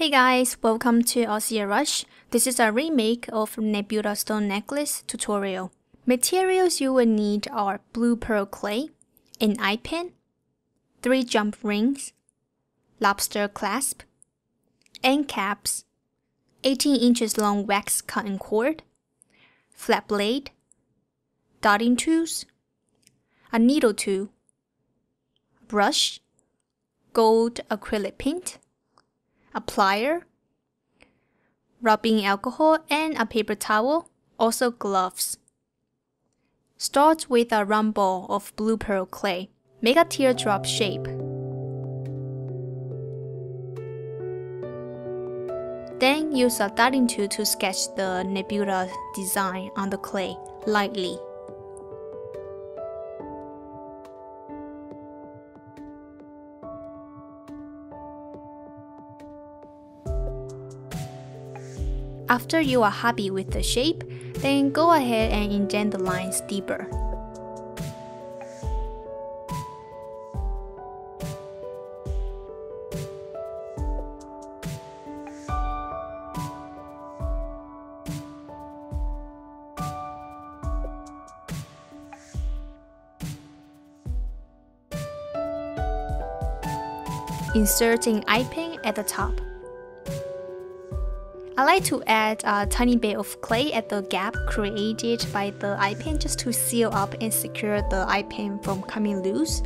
Hey guys, welcome to ArtzieRush. This is a remake of Laputa Stone Necklace tutorial. Materials you will need are blue pearl clay, an eye pin, 3 jump rings, lobster clasp, end caps, 18 inches long wax cotton cord, flat blade, dotting tools, a needle tool, brush, gold acrylic paint, a plier, rubbing alcohol, and a paper towel, also gloves. Start with a round ball of blue pearl clay. Make a teardrop shape. Then use a dotting tool to sketch the Laputa design on the clay lightly. After you are happy with the shape, then go ahead and indent the lines deeper. Inserting eye pin at the top. I like to add a tiny bit of clay at the gap created by the eye pin just to seal up and secure the eye pin from coming loose.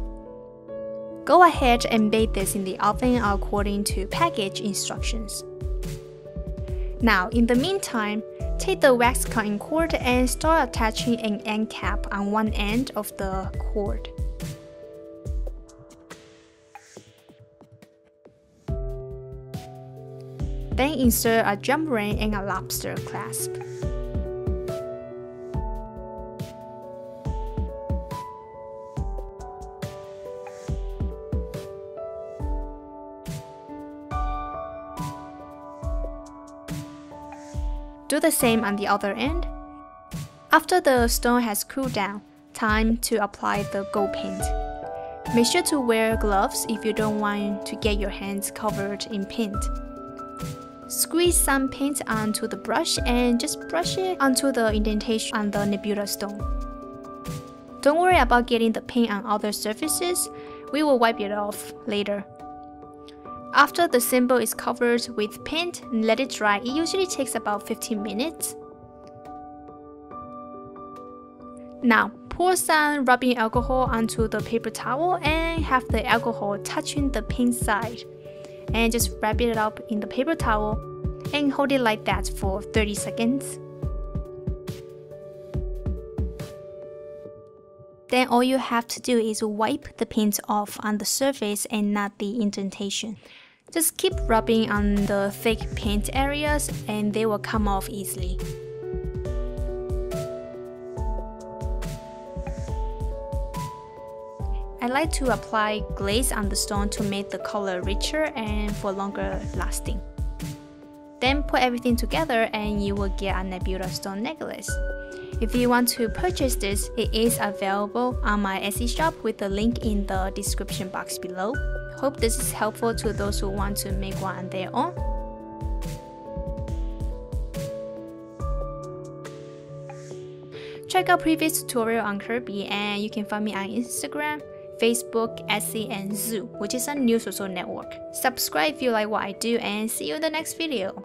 Go ahead and bake this in the oven according to package instructions. Now, in the meantime, take the wax cotton cord and start attaching an end cap on one end of the cord. Then insert a jump ring and a lobster clasp. Do the same on the other end. After the stone has cooled down, time to apply the gold paint. Make sure to wear gloves if you don't want to get your hands covered in paint. Squeeze some paint onto the brush and just brush it onto the indentation on the Laputa stone. Don't worry about getting the paint on other surfaces, we will wipe it off later. After the symbol is covered with paint, let it dry. It usually takes about 15 minutes. Now, pour some rubbing alcohol onto the paper towel and have the alcohol touching the paint side and just wrap it up in the paper towel and hold it like that for 30 seconds. Then all you have to do is wipe the paint off on the surface and not the indentation. Just keep rubbing on the thick paint areas and they will come off easily. I like to apply glaze on the stone to make the color richer and for longer lasting. Then put everything together and you will get a Laputa stone necklace. If you want to purchase this, it is available on my Etsy shop with the link in the description box below. Hope this is helpful to those who want to make one on their own. Check out previous tutorial on Kirby and you can find me on Instagram, Facebook, Etsy, and Tsu, which is a new social network. Subscribe if you like what I do and see you in the next video.